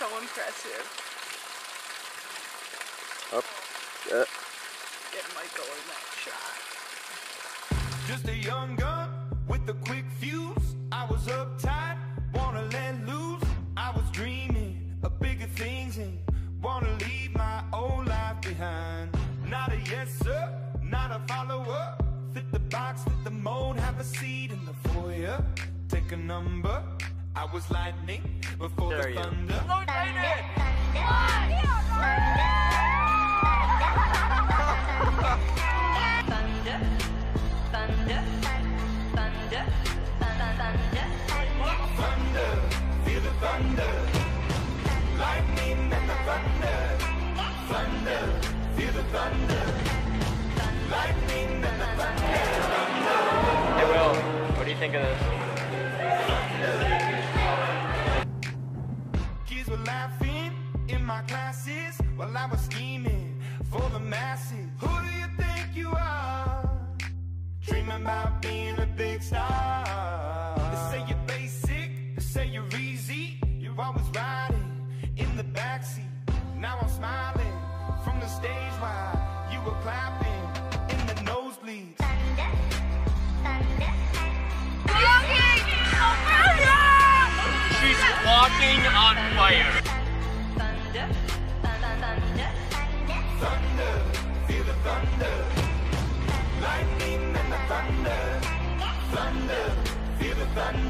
so impressive. Up. Uh. Get Michael in that shot. Just a young gun with a quick fuse. I was uptight, wanna let loose. I was dreaming of bigger things and wanna leave my old life behind. Not a yes sir, not a follower. Fit the box, fit the mold, have a seat in the foyer. Take a number. I was lightning before Dare the you. thunder. Thunder, Thunder, feel the thunder. Lightning and the thunder. Hey Will, what do you think of this? Kids were laughing in my classes while I was scheming for the masses. Who do you think you are? Dreaming about being a big star. They say you're basic, they say you're easy. You're always riding in the backseat. Now I'm smiling from the stage while you were clapping in the nosebleeds. She's walking on fire. Thunder, thunder, Thunder, feel the thunder. Lightning and the thunder. Thunder, feel the thunder.